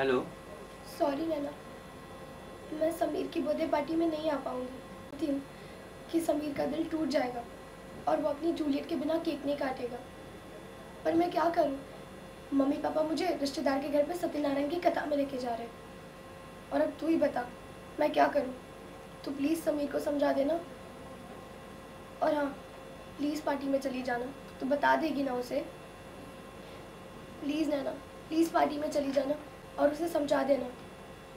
Hello sorry नैना मैं समीर की birthday party में नहीं आ पाऊँगी। हूँ कि समीर का दिल टूट जाएगा और वो अपनी जूलियट के बिना केक नहीं काटेगा। पर मैं क्या करूँ? मम्मी पापा मुझे रिश्तेदार के घर पे सत्यनारायण की कथा में लेके जा रहे हैं। और अब तू ही बता, मैं क्या करूँ? तो प्लीज़ समीर को समझा देना। और हाँ प्लीज़ पार्टी में चली जाना। तो बता देगी ना उसे। प्लीज़ नैना प्लीज़ पार्टी में चली जाना। और उसे समझा देना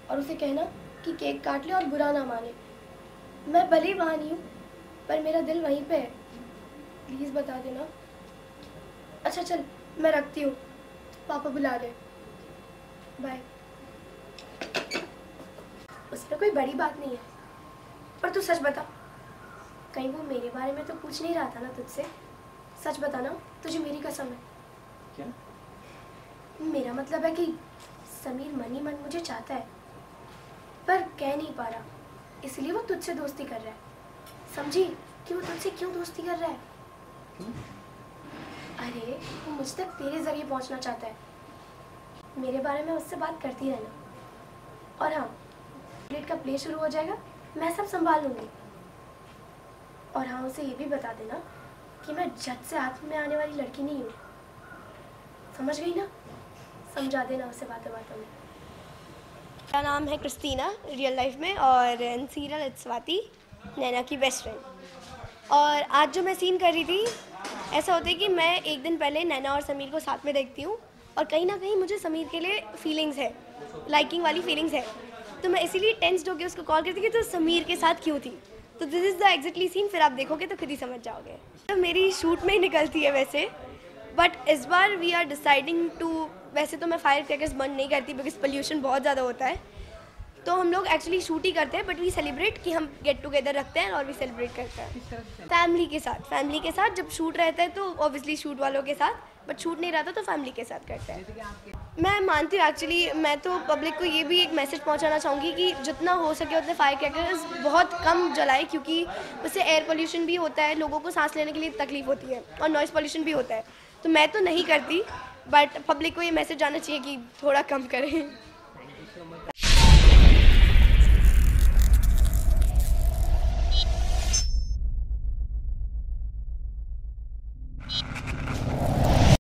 और उसे कहना कि केक काट ले और बुरा ना माने। मैं भले ही वहाँ नहीं हूँ पर मेरा दिल वहीं पे है। प्लीज़ बता देना। अच्छा चल मैं रखती हूँ। पापा बुला रहे बाय उसमें कोई बड़ी बात नहीं है। पर तू सच बता। कहीं वो मेरे बारे में तो पूछ नहीं रहा था ना तुझसे? सच बताना तुझे मेरी कसम है। क्या? मेरा मतलब है कि समीर मन मन मुझे चाहता है, पर कह नहीं पा रहा। इसलिए वो तुझसे दोस्ती कर रहा है। समझी कि वो तुझसे क्यों दोस्ती कर रहा है? अरे, वो मुझ तक तेरे ज़रिए पहुँचना चाहता है। मेरे बारे में उससे बात करती रहना। और हाँ प्लेट का प्ले शुरू हो जाएगा, मैं सब संभाल लूँगी। और हाँ उसे ये भी बता देना कि मैं झट से हाथ में आने वाली लड़की नहीं हूँ। समझ गई ना? समझा देना उसे बातों बातों में। मेरा नाम है क्रिस्टीना रियल लाइफ में, और सीरियल इट्स स्वाति नैना की बेस्ट फ्रेंड और आज जो मैं सीन कर रही थी, ऐसा होता है कि मैं एक दिन पहले नैना और समीर को साथ में देखती हूँ, और कहीं ना कहीं मुझे समीर के लिए फीलिंग्स है लाइकिंग वाली फीलिंग्स है। तो मैं इसीलिए टेंस्ड होकर उसको कॉल करती कि तो समीर के साथ क्यों थी? तो this is the exactly scene फिर आप देखोगे तो खुद ही समझ जाओगे। तो मेरी शूट में ही निकलती है वैसे। बट इस बार वी आर डिसाइडिंग टू वैसे तो मैं फायर क्रैकर्स बंद नहीं करती बिकॉज़ पोल्यूशन बहुत ज़्यादा होता है। तो हम लोग एक्चुअली शूट ही करते हैं बट वी सेलिब्रेट कि हम गेट टुगेदर रखते हैं और वी सेलिब्रेट करते हैं। फैमिली के साथ फैमिली के साथ जब शूट रहता है तो ऑब्वियसली शूट वालों के साथ बट शूट नहीं रहता तो फैमिली के साथ करते हैं। मैं मानती हूँ एक्चुअली मैं तो पब्लिक को ये भी एक मैसेज पहुँचाना चाहूँगी कि जितना हो सके उतने फायर क्रैकर्स बहुत कम जलाए क्योंकि उससे एयर पोल्यूशन भी होता है लोगों को सांस लेने के लिए तकलीफ़ होती है और नॉइज़ पोल्यूशन भी होता है। तो मैं तो नहीं करती बट पब्लिक को ये मैसेज जाना चाहिए कि थोड़ा कम करें।